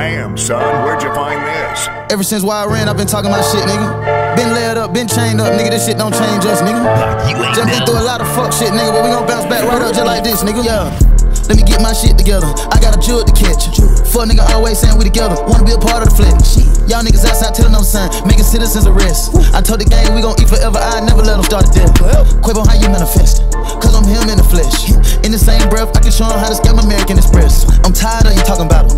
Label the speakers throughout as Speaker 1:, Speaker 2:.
Speaker 1: Damn, son, where'd you find this?
Speaker 2: Ever since why I ran, I've been talking my shit, nigga. Been laid up, been chained up, nigga. This shit don't change us, nigga.
Speaker 3: you ain't
Speaker 2: Just been through a lot of fuck shit, nigga, but we gon' bounce back right up just like this, nigga. Yeah. Let me get my shit together. I got a jewel to catch. Fuck nigga always saying we together. Wanna be a part of the flex. Y'all niggas outside telling no sign, making citizens arrest. I told the gang we gon' eat forever. I never let them start to death. Quavo, how you manifest? Cause I'm him in the flesh. In the same breath, I can show him how to scam American Express. I'm tired of you talking about him.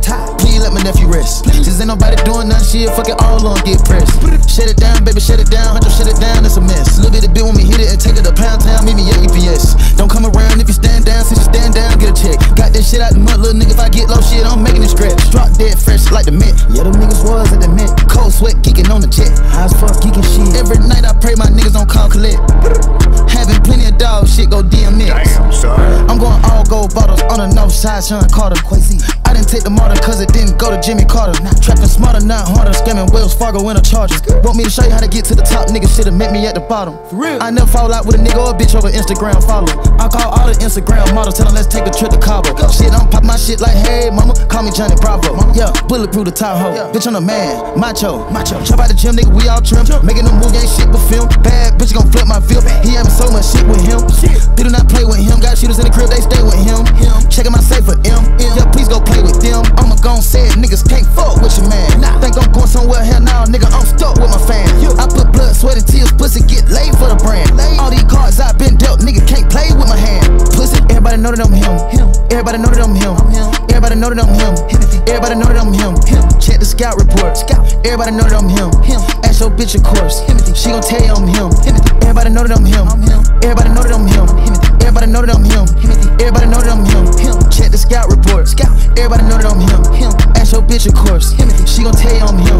Speaker 2: Doing nothing, shit, fuck it all on, get pressed. Shut it down, baby, shut it down. Huncho, shut it down, it's a mess. Little bit of bit when we hit it and take it to pound town, meet me at EPS. Don't come around if you stand down, since you stand down, get a check. Got that shit out the mud, little nigga, if I get low shit, I'm making it scratch. Drop dead fresh like the mint. Yeah, them niggas was at the mint. Cold sweat, geeking on the jet. High as fuck, geeking shit. Every night I pray my niggas don't call collect. Having plenty of dog shit, go DMX.
Speaker 1: Damn, son.
Speaker 2: I'm going all gold bottles on the north side, Sean Carter. Quasi. Go to Jimmy Carter. Trapping smarter, not harder, scamming Wells Fargo in a charger. Want me to show you how to get to the top, nigga? should've met me at the bottom. For real. I never fall out with a nigga or a bitch over Instagram follow. I call all the Instagram models, tell them let's take a trip to Cabo. Shit, I'm pop my shit like, hey, mama, call me Johnny Bravo. Yeah, bulletproof the Tahoe. Bitch, I'm a man, macho, macho. Chop out the gym, nigga, we all trim. Making the move, ain't shit but film. Bad bitch gon' flip my feel. He having so much shit with him. They do not play with him. Got shooters in the crib, they stay with him. Checking my safe for M. Yeah, the brand. All these cards I've been dealt, nigga can't play with my hand. Pussy, everybody know that I'm him. Everybody know that I'm him. Everybody know that I'm him. Everybody know that I'm him. Check the scout report. Everybody know that I'm him. Ask your bitch, of course. She gon' tell you I'm him. Everybody know that I'm him. Everybody know that I'm him. Everybody know that I'm him. Everybody know that I'm him. Check the scout report. Everybody know that I'm him. Ask your bitch, of course. She gon' tell you I'm him.